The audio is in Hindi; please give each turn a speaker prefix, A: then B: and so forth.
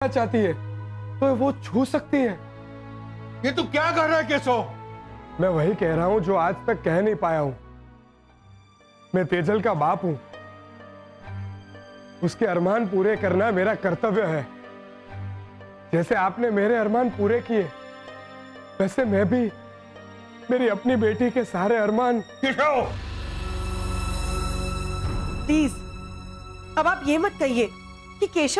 A: चाहती है तो वो छू सकती है।
B: ये तू क्या कर रहा है केशव?
A: मैं वही कह रहा हूँ जो आज तक कह नहीं पाया हूँ। मैं तेजल का बाप हूँ। उसके अरमान पूरे करना मेरा कर्तव्य है। जैसे आपने मेरे अरमान पूरे किए वैसे मैं भी मेरी अपनी बेटी के सारे अरमान।
C: प्लीज़ अब आप ये मत कहिए कि केशव